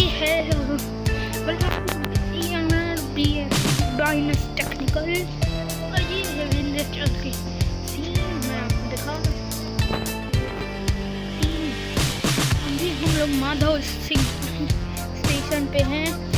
है डाइनस टेक्निकल और ये है इंडस्ट्रियल के सीन मैं आपको दिखा सीन हम लोग माधव सिंह स्टेशन पे हैं।